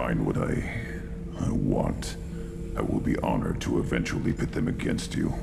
find what I... I want, I will be honored to eventually pit them against you.